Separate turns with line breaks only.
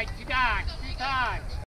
Right, you got, you got.